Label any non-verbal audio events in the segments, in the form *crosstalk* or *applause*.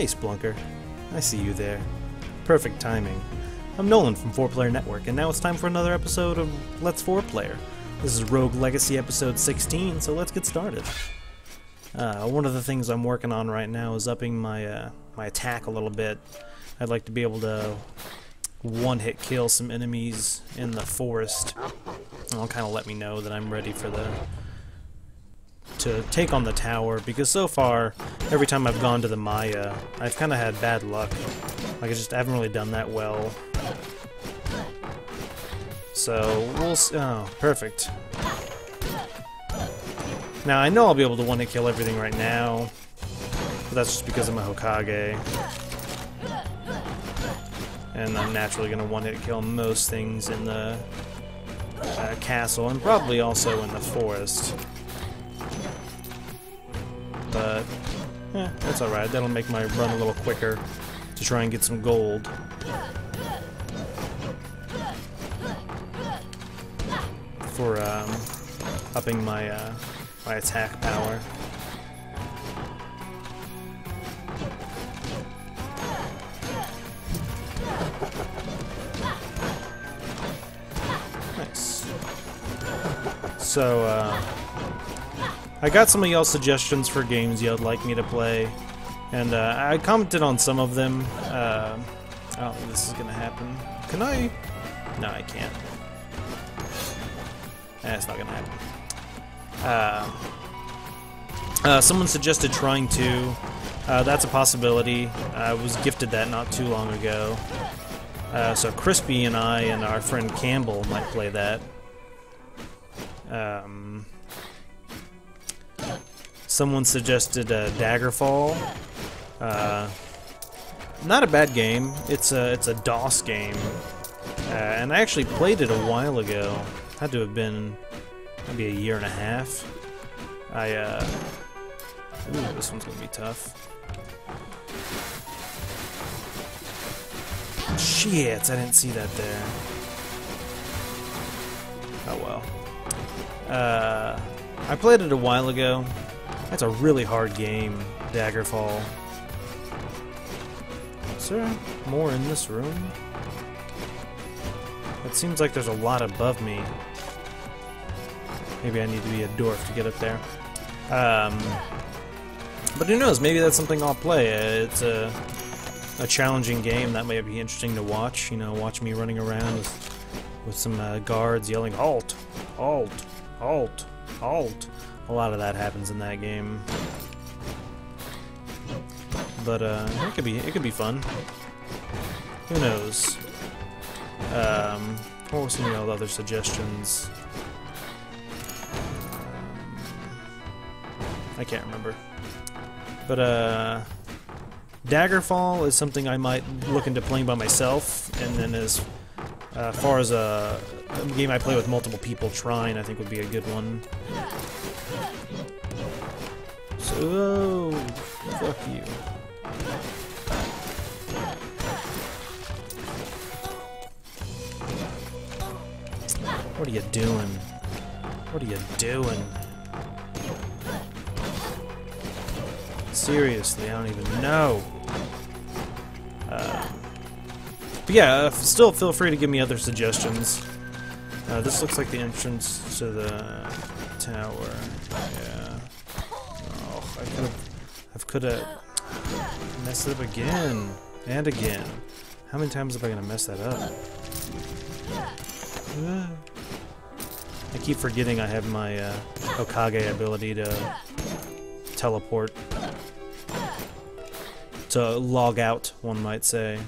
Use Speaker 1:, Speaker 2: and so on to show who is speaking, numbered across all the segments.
Speaker 1: Hey, Spelunker. I see you there. Perfect timing. I'm Nolan from 4Player Network, and now it's time for another episode of Let's 4Player. This is Rogue Legacy episode 16, so let's get started. Uh, one of the things I'm working on right now is upping my uh, my attack a little bit. I'd like to be able to one-hit kill some enemies in the forest. It'll kind of let me know that I'm ready for the to take on the tower because so far every time I've gone to the Maya I've kind of had bad luck. Like I just haven't really done that well. So we'll oh perfect. Now I know I'll be able to one-hit kill everything right now but that's just because I'm a Hokage. And I'm naturally gonna one-hit kill most things in the uh, castle and probably also in the forest but eh, that's alright. That'll make my run a little quicker to try and get some gold. For um, upping my uh, my attack power. Nice. So, uh, I got some of y'all's suggestions for games y'all'd like me to play, and uh, I commented on some of them. Uh, I don't think this is gonna happen. Can I? No, I can't. Eh, it's not gonna happen. Uh, uh, someone suggested trying to. Uh, that's a possibility. I was gifted that not too long ago. Uh, so Crispy and I and our friend Campbell might play that. Um, Someone suggested uh, Daggerfall. Uh, not a bad game. It's a it's a DOS game, uh, and I actually played it a while ago. Had to have been maybe a year and a half. I uh, ooh, this one's gonna be tough. Shit, I didn't see that there. Oh well. Uh, I played it a while ago. That's a really hard game, Daggerfall. Is there more in this room? It seems like there's a lot above me. Maybe I need to be a dwarf to get up there. Um, but who knows, maybe that's something I'll play. It's a, a challenging game that might be interesting to watch. You know, watch me running around with, with some uh, guards yelling, Halt! Halt! Halt! Halt! A lot of that happens in that game. But uh, it could be it could be fun. Who knows? Um, what were some of the other suggestions? I can't remember. But uh, Daggerfall is something I might look into playing by myself, and then as uh, far as a, a game I play with multiple people, Trine I think would be a good one. So, fuck you. What are you doing? What are you doing? Seriously, I don't even know. Um, but yeah, uh, still feel free to give me other suggestions. Uh, this looks like the entrance to the tower. Yeah. Oh, I could have. I could have messed it up again and again. How many times am I gonna mess that up? I keep forgetting I have my uh, Hokage ability to teleport. To log out, one might say.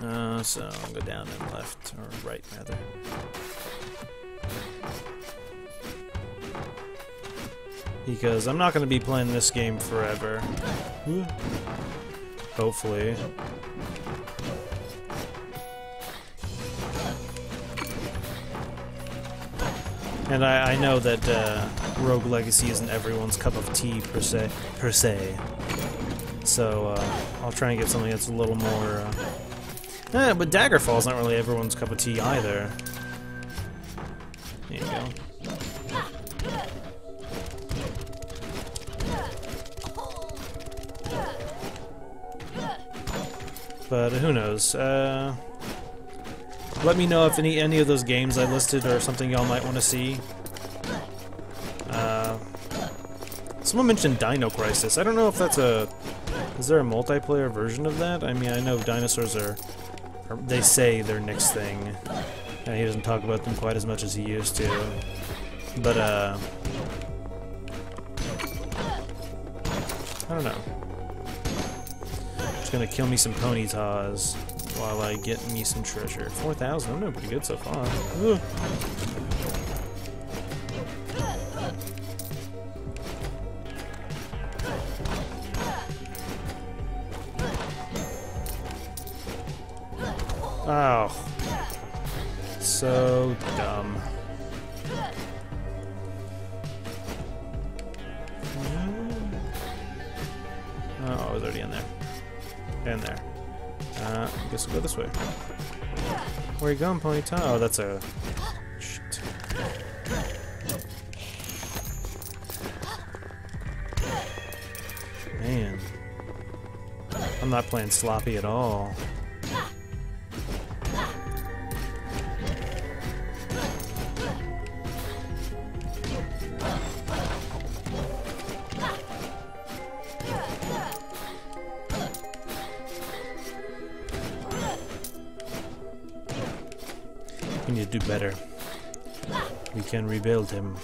Speaker 1: Uh, so I'll go down and left, or right rather. Because I'm not going to be playing this game forever. Hopefully. And I, I know that uh, Rogue Legacy isn't everyone's cup of tea per se. Per se. So uh, I'll try and get something that's a little more. Uh... Eh, but Daggerfall's not really everyone's cup of tea either. There you go. But who knows? Uh, let me know if any any of those games I listed are something y'all might want to see. Uh, someone mentioned Dino Crisis. I don't know if that's a... Is there a multiplayer version of that? I mean, I know dinosaurs are... are they say their next thing. And he doesn't talk about them quite as much as he used to. But, uh... I don't know. Gonna kill me some ponytas while I get me some treasure. 4,000, I'm doing pretty good so far. Ugh. You Ponyta? Oh, that's a... Shit. Man. I'm not playing sloppy at all. Do better. We can rebuild him.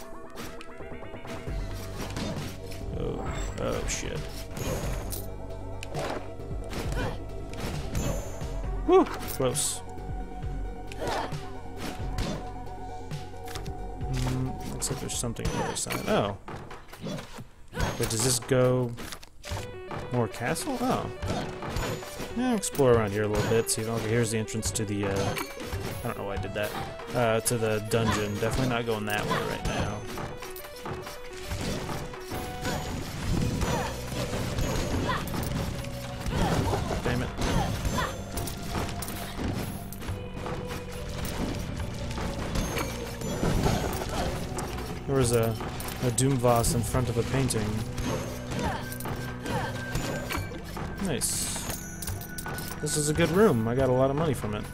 Speaker 1: Oh, oh shit. Woo! Close. Mm, looks like there's something on the other side. Oh. Wait, does this go more castle? Oh. Yeah, explore around here a little bit. See, okay, here's the entrance to the, uh, did that. Uh, to the dungeon. Definitely not going that way right now. Damn it. There was a, a Doomvas in front of a painting. Nice. This is a good room. I got a lot of money from it.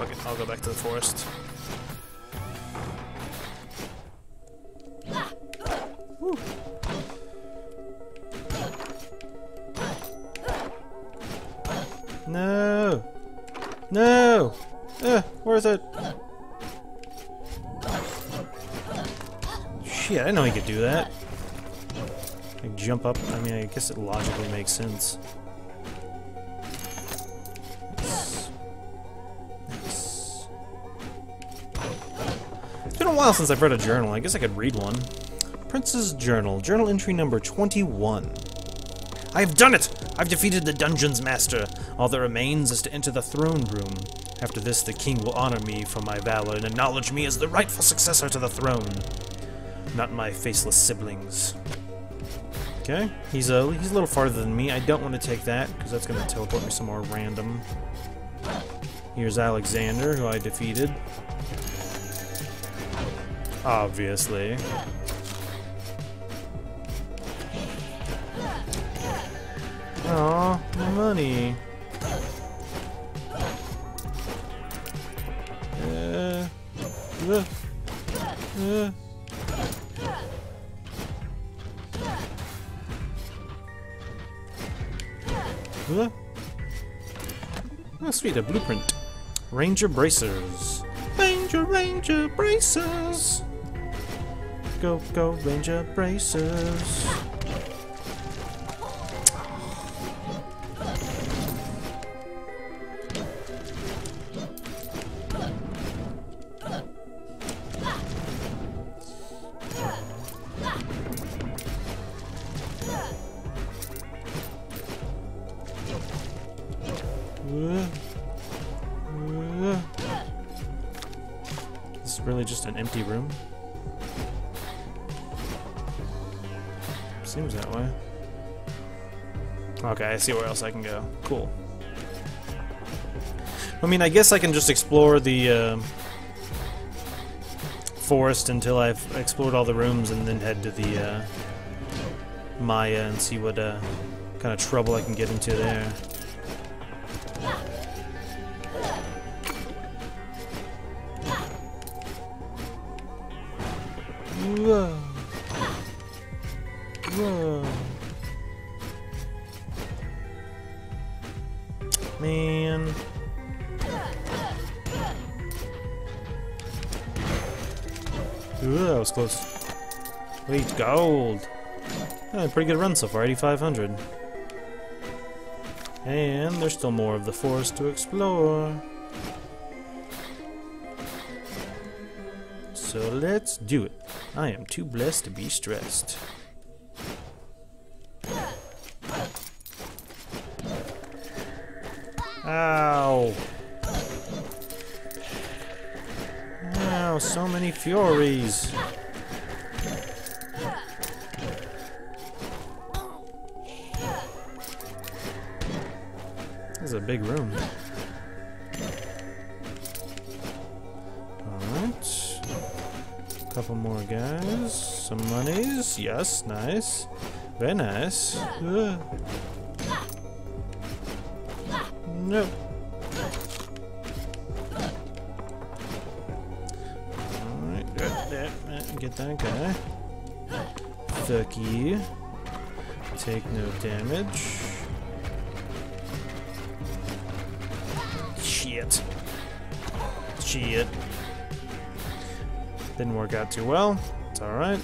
Speaker 1: Fuck it. I'll go back to the forest. No! No! Uh, where's it? Shit, I know he could do that. Like jump up. I mean, I guess it logically makes sense. While since I've read a journal. I guess I could read one. Prince's Journal, journal entry number 21. I have done it! I've defeated the dungeon's master. All that remains is to enter the throne room. After this, the king will honor me for my valor and acknowledge me as the rightful successor to the throne. Not my faceless siblings. Okay, he's a, he's a little farther than me. I don't want to take that, because that's going to teleport me somewhere random. Here's Alexander, who I defeated. Obviously. My money. Uh, uh, uh. Oh, sweet, a blueprint. Ranger bracers. Ranger, Ranger bracers. Go, go, Ranger bracers. Seems that way. Okay, I see where else I can go. Cool. I mean, I guess I can just explore the uh, forest until I've explored all the rooms and then head to the uh, Maya and see what uh, kind of trouble I can get into there. Yeah, pretty good run so far, 8,500. And there's still more of the forest to explore. So let's do it. I am too blessed to be stressed. Ow! Ow, so many furies. Is a big room. Alright. Couple more guys. Some monies. Yes, nice. Very nice. No. Alright, get that guy. Fuck you. Take no damage. Shit. Didn't work out too well. It's alright.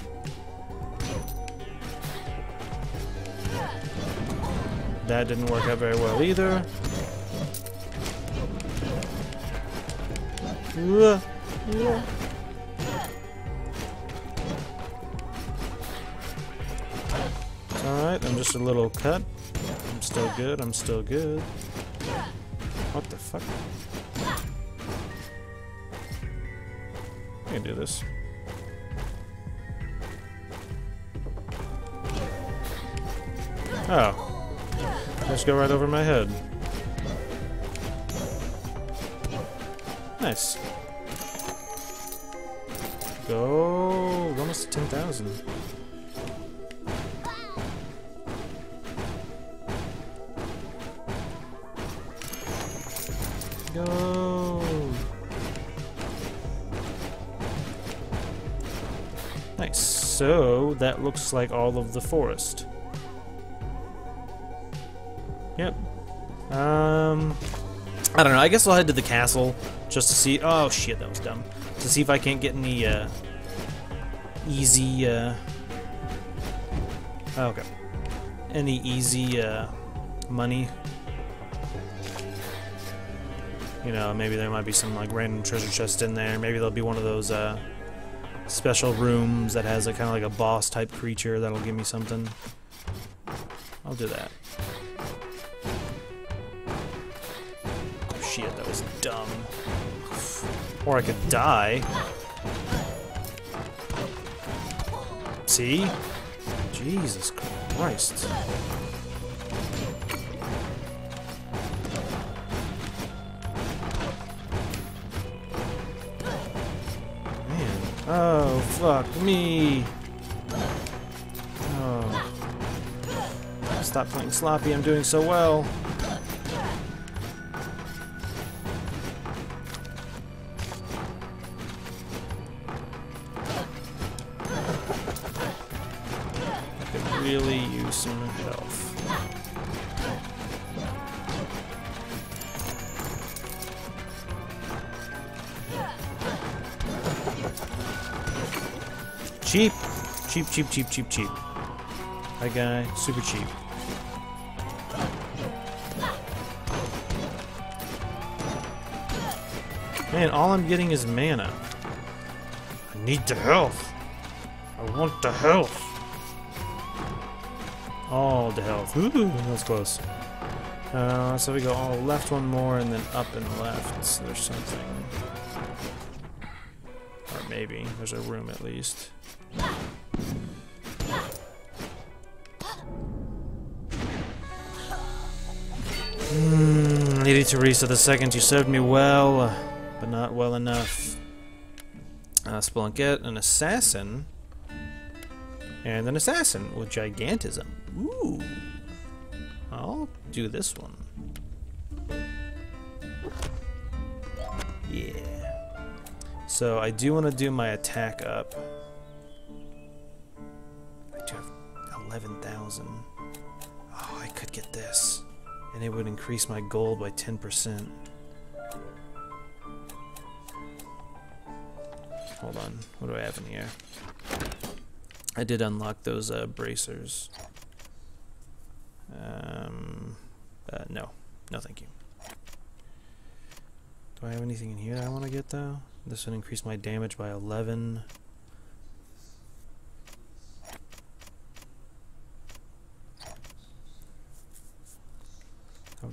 Speaker 1: That didn't work out very well either. Alright, I'm just a little cut. I'm still good, I'm still good. What the fuck? I can do this. Oh. Just go right over my head. Nice. Go almost to 10,000. That looks like all of the forest. Yep. Um, I don't know. I guess I'll head to the castle just to see. Oh shit, that was dumb. To see if I can't get any uh, easy. Uh, okay. Any easy uh, money. You know, maybe there might be some like random treasure chest in there. Maybe there'll be one of those uh, special rooms that has a kind of like a boss type creature that'll give me something. I'll do that. Oh, shit, that was dumb. Or I could die. See? Jesus Christ. Oh, fuck me. Oh. Stop playing sloppy, I'm doing so well. Cheap! Cheap, cheap, cheap, cheap, cheap. That guy, super cheap. Man, all I'm getting is mana. I need the health. I want the health. All the health. Ooh, that was close. Uh, so we go all left one more and then up and left. So there's something. Or maybe. There's a room at least. Teresa II, you served me well, but not well enough. Uh, an assassin, and an assassin with gigantism. Ooh. I'll do this one. Yeah. So I do want to do my attack up. I do have 11,000. Oh, I could get this. And it would increase my gold by 10%. Hold on. What do I have in here? I did unlock those uh, bracers. Um, uh, no. No, thank you. Do I have anything in here I want to get, though? This would increase my damage by 11.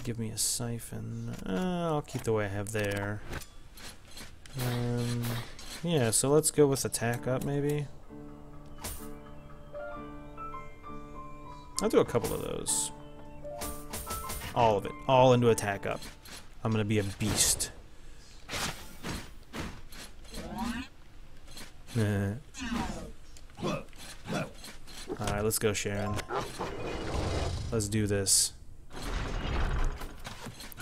Speaker 1: Give me a siphon. Uh, I'll keep the way I have there. Um, yeah, so let's go with attack up, maybe. I'll do a couple of those. All of it. All into attack up. I'm gonna be a beast. *laughs* Alright, let's go, Sharon. Let's do this.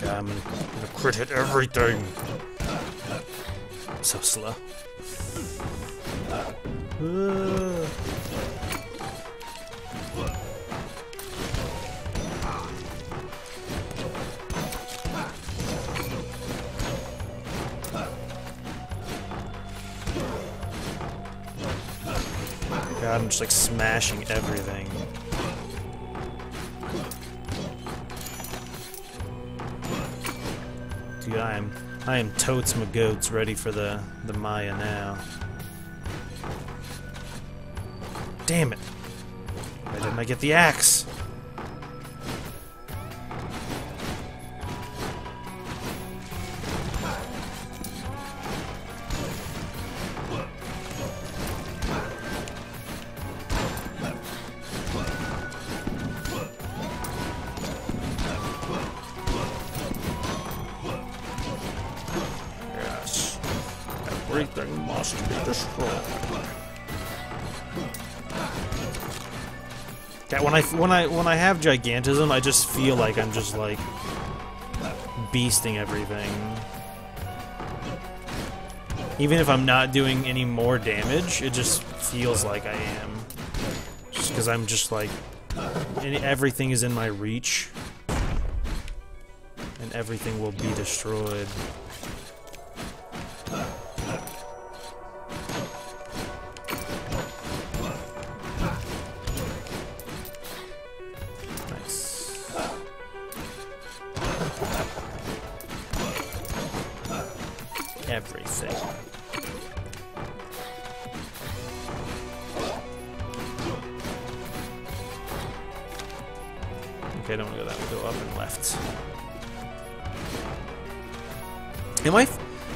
Speaker 1: God, I'm gonna, I'm gonna crit hit everything. so slow. Uh. God, I'm just like smashing everything. I am I am totes my goats ready for the the Maya now. Damn it! Why didn't I get the axe? Everything must be destroyed. When I when I when I have gigantism, I just feel like I'm just like beasting everything. Even if I'm not doing any more damage, it just feels like I am. Just because I'm just like everything is in my reach, and everything will be destroyed.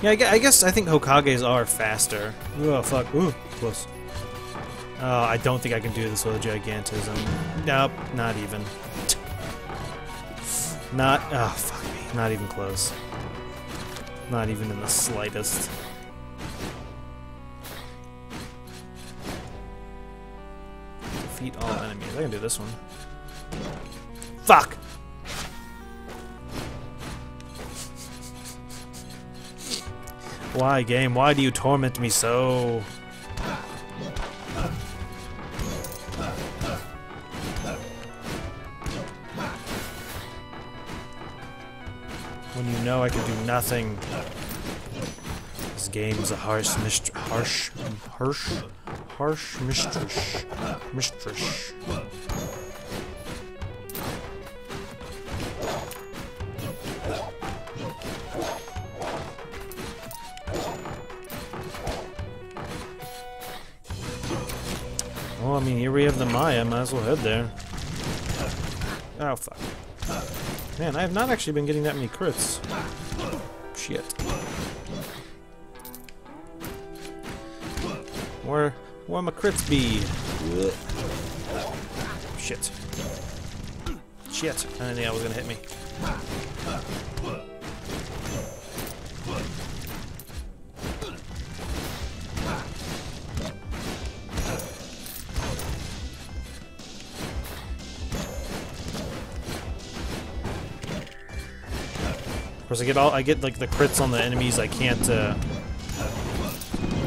Speaker 1: Yeah, I gue- I guess I think Hokages are faster. Oh fuck! Ooh, close. Oh, I don't think I can do this with a gigantism. Nope, not even. Not. Oh fuck me! Not even close. Not even in the slightest. Defeat all enemies. I can do this one. Fuck! Why, game? Why do you torment me so? When you know I can do nothing. This game is a harsh mistress. Harsh. Harsh. Harsh mistress. Mistress. Mean, here we have the Maya. Might as well head there. Oh, fuck. Man, I have not actually been getting that many crits. Shit. Where, where my crits be? Shit. Shit. I didn't think I was gonna hit me. I get all I get like the crits on the enemies I can't uh,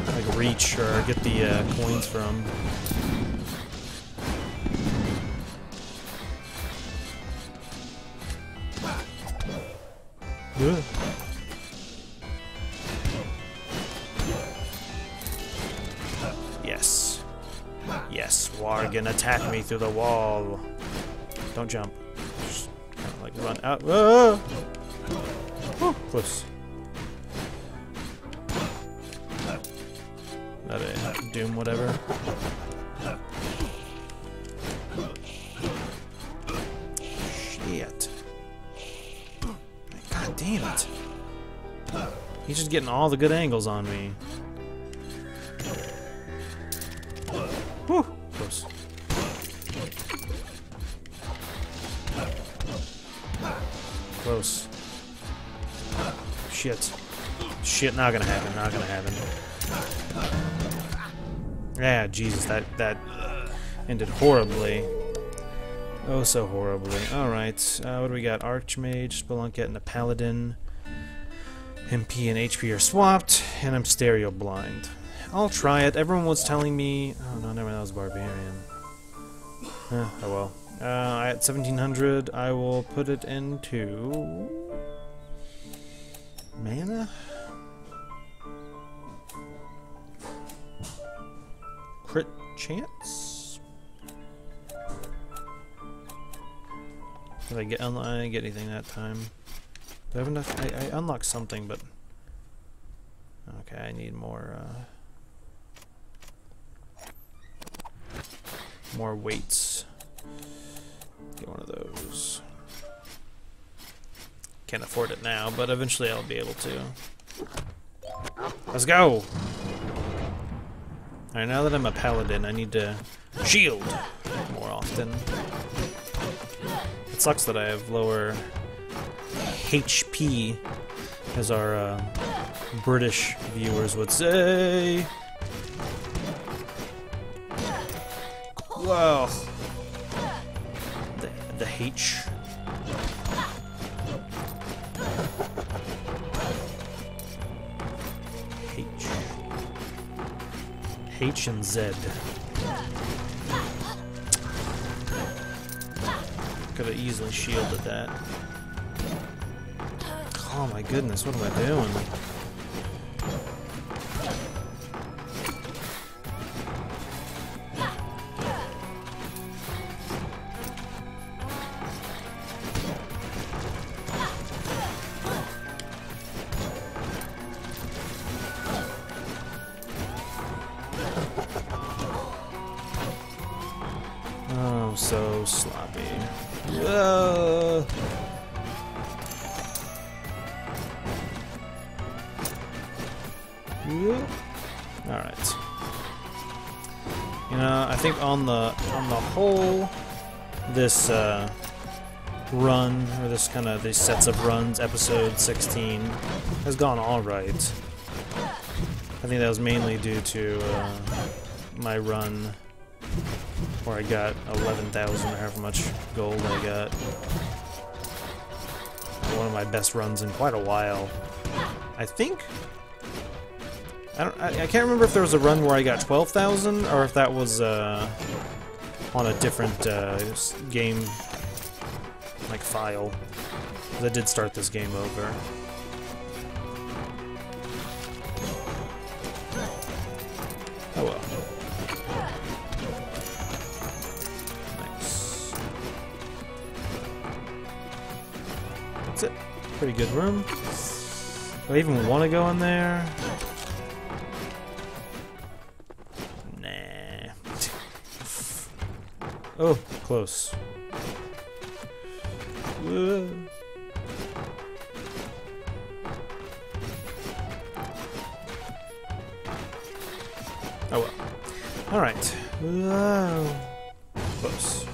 Speaker 1: like reach or get the uh, coins from. Ugh. Yes. Yes, Worgen, attack me through the wall. Don't jump. Just kind of like run out. Close. That a Doom, whatever. Shit. God damn it. He's just getting all the good angles on me. Shit, not gonna happen, not gonna happen. Yeah, Jesus, that, that ended horribly. Oh, so horribly. Alright, uh, what do we got? Archmage, Spelunkette, and a Paladin. MP and HP are swapped, and I'm stereo blind. I'll try it. Everyone was telling me... Oh, no, never that was Barbarian. Eh, oh well. Uh, at 1700, I will put it into... Mana? Chance? Did I get, I didn't get anything that time. Do I have enough? I, I unlocked something, but... Okay, I need more, uh... More weights. Get one of those. Can't afford it now, but eventually I'll be able to. Let's go! Alright, now that I'm a paladin, I need to shield more often. It sucks that I have lower HP, as our uh, British viewers would say. Whoa. The, the H. H. H and Z. Could have easily shielded that. Oh my goodness, what am I doing? On the on the whole this uh, run, or this kind of these sets of runs, episode 16, has gone alright. I think that was mainly due to uh, my run where I got 11,000 or however much gold I got. One of my best runs in quite a while. I think... I, don't, I, I can't remember if there was a run where I got 12,000 or if that was uh, on a different uh, game, like, file. I did start this game over. Oh well. Nice. That's it. Pretty good room. Do I even want to go in there? Oh, close. Whoa. Oh well. Alright. Whoa. Uh, close.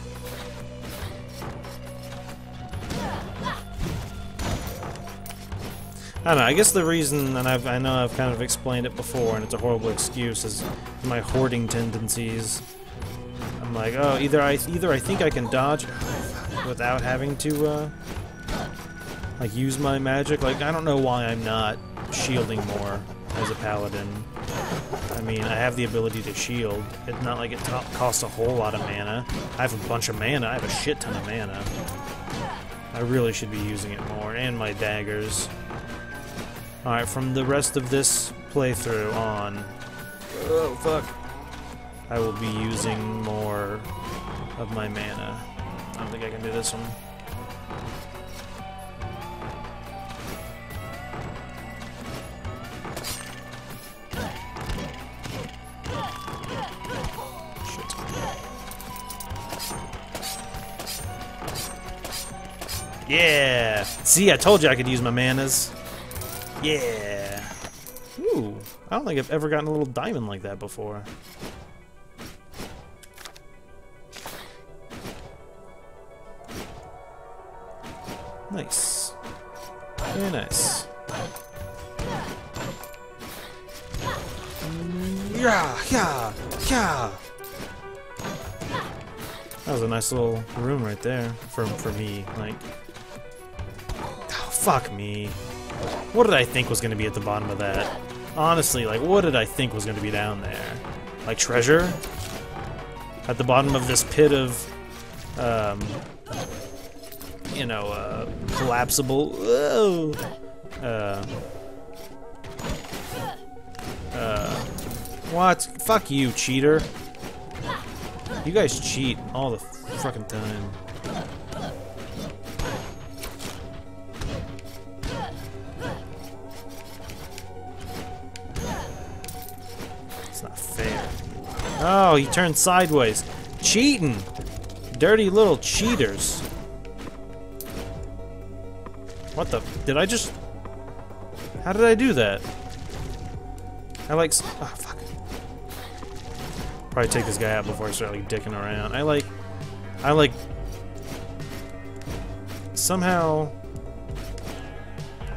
Speaker 1: I don't know, I guess the reason, and I've, I know I've kind of explained it before, and it's a horrible excuse, is my hoarding tendencies. I'm like, oh, either I either I think I can dodge without having to, uh... like use my magic. Like I don't know why I'm not shielding more as a paladin. I mean, I have the ability to shield. It's not like it costs a whole lot of mana. I have a bunch of mana. I have a shit ton of mana. I really should be using it more, and my daggers. Alright, from the rest of this playthrough on... Oh, fuck. I will be using more of my mana. I don't think I can do this one. Yeah! See, I told you I could use my manas. Yeah! Ooh, I don't think I've ever gotten a little diamond like that before. Nice. Very nice. Yeah, yeah, yeah. That was a nice little room right there for for me. Like, Fuck me. What did I think was going to be at the bottom of that? Honestly, like, what did I think was going to be down there? Like treasure? At the bottom of this pit of, um, you know, uh, collapsible, uh, uh, what? Fuck you, cheater. You guys cheat all the fucking time. It's not fair. Oh, he turned sideways. Cheating! Dirty little cheaters. What the? Did I just... How did I do that? I like... Oh, fuck. Probably take this guy out before I start, like, dicking around. I like... I like... Somehow...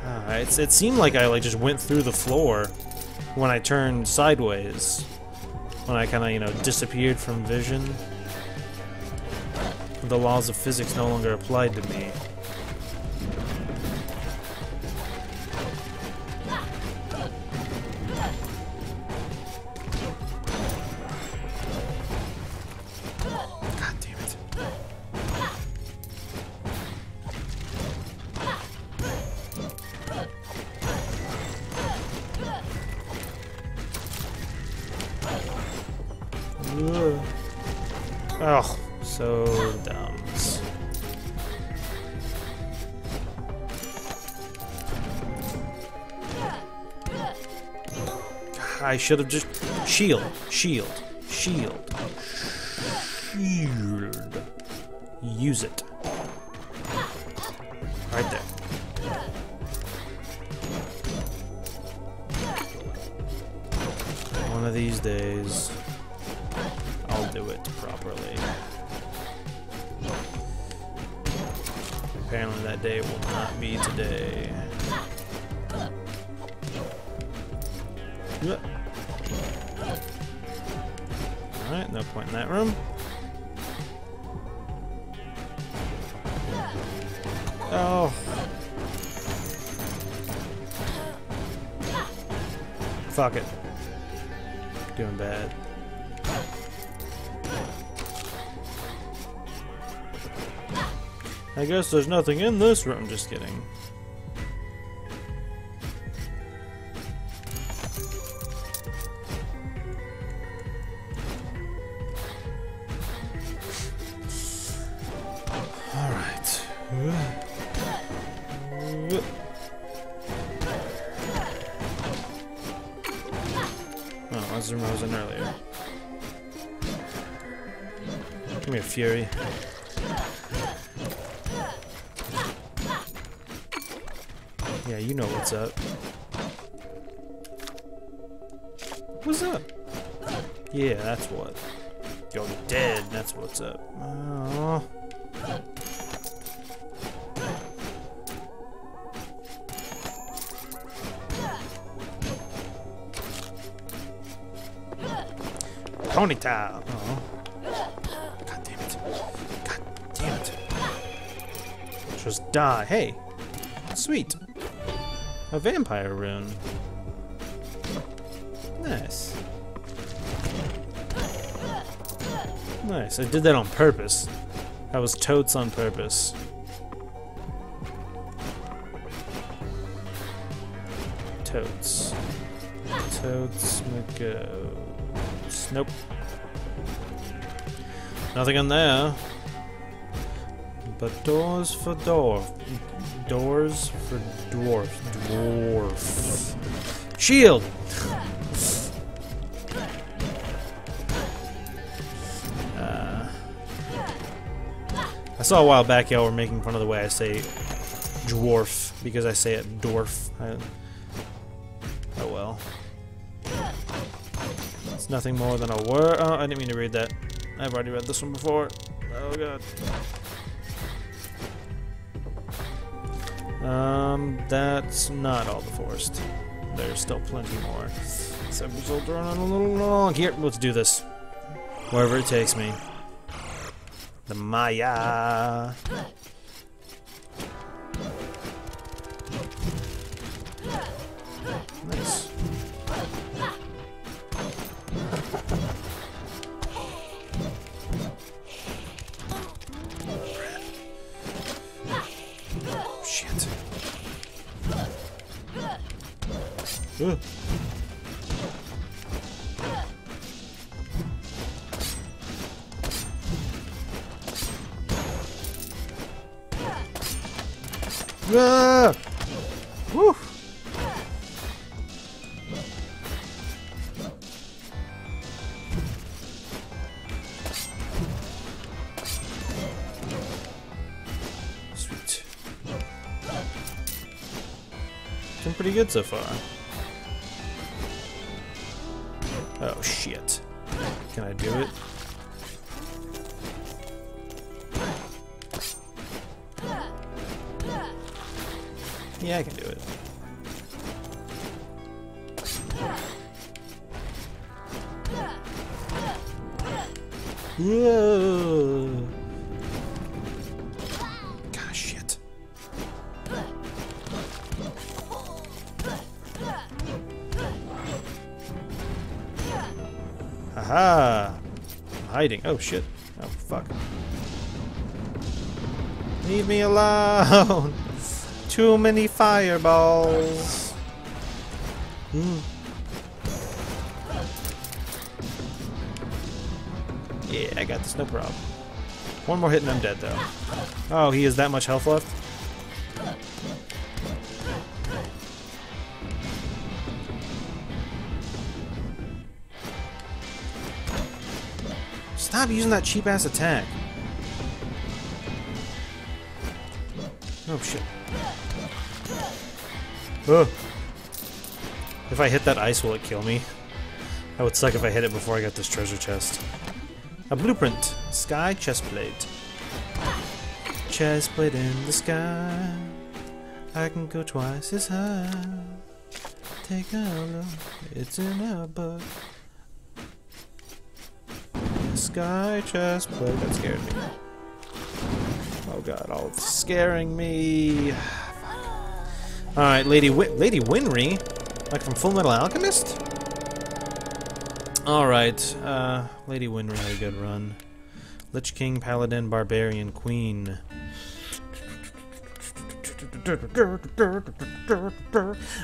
Speaker 1: Uh, it's, it seemed like I, like, just went through the floor when I turned sideways when I kind of, you know, disappeared from vision. The laws of physics no longer applied to me. Should have just shield, shield, shield, shield. Use it. Right there. One of these days I'll do it properly. Apparently that day will not be today. No point in that room. Oh. Fuck it. Doing bad. I guess there's nothing in this room. Just kidding. Give me a Fury. Yeah, you know what's up. What's up? Yeah, that's what. You're dead, that's what's up. Oh. Ponytail! Just die. Hey, Sweet. A vampire rune. Nice. Nice. I did that on purpose. That was totes on purpose. Totes. Totes McGoes. Nope. Nothing in there. But doors for dwarf. Doors for dwarf. Dwarf. Shield! Uh, I saw a while back y'all were making fun of the way I say dwarf because I say it dwarf. I, oh well. It's nothing more than a word. Oh, I didn't mean to read that. I've already read this one before. Oh god. Um, that's not all the forest. There's still plenty more. Running a little long. Here, let's do this. Wherever it takes me. The Maya. Ugh. Ah! Woo! Sweet. Doing pretty good so far. Shit. Can I do it? Yeah, I can do it. Whoa. Haha. I'm hiding. Oh shit. Oh fuck. Leave me alone. *laughs* Too many fireballs. Hmm. Yeah, I got this, no problem. One more hit and I'm dead, though. Oh, he has that much health left? Stop using that cheap-ass attack. Oh, shit. Ugh. If I hit that ice, will it kill me? That would suck if I hit it before I got this treasure chest. A blueprint. Sky chestplate. Chestplate in the sky. I can go twice as high. Take a look. It's in a book. Sky chestplate. That scared me. Oh god, all it's scaring me. Alright, Lady Win Lady Winry? Like from Full Metal Alchemist? Alright, uh, Lady Winry had a good run. Lich King, Paladin, Barbarian, Queen. Um,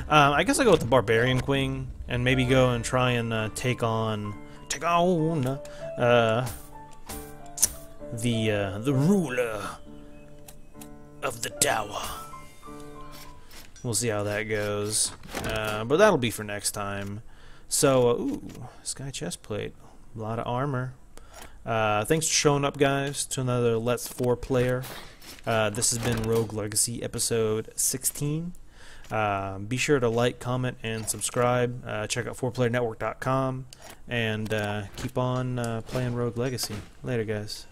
Speaker 1: I guess I'll go with the Barbarian Queen, and maybe go and try and uh, take on... Take on... Uh, the, uh, the ruler of the tower. We'll see how that goes. Uh, but that'll be for next time. So, uh, ooh, Sky Chestplate. A lot of armor. Uh, thanks for showing up, guys, to another Let's 4 player. Uh, this has been Rogue Legacy episode 16. Uh, be sure to like, comment, and subscribe. Uh, check out 4playernetwork.com and uh, keep on uh, playing Rogue Legacy. Later, guys.